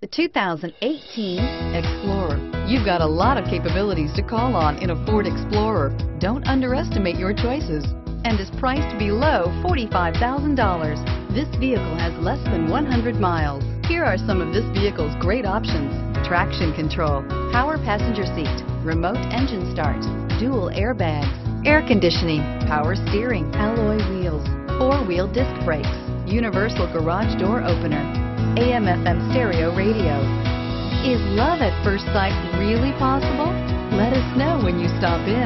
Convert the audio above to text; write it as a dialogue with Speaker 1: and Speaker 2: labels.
Speaker 1: The 2018 Explorer. You've got a lot of capabilities to call on in a Ford Explorer. Don't underestimate your choices and is priced below $45,000. This vehicle has less than 100 miles. Here are some of this vehicle's great options. Traction control, power passenger seat, remote engine start, dual airbags, air conditioning, power steering, alloy wheels, four-wheel disc brakes, universal garage door opener, AM FM stereo radio. Is love at first sight really possible? Let us know when you stop in.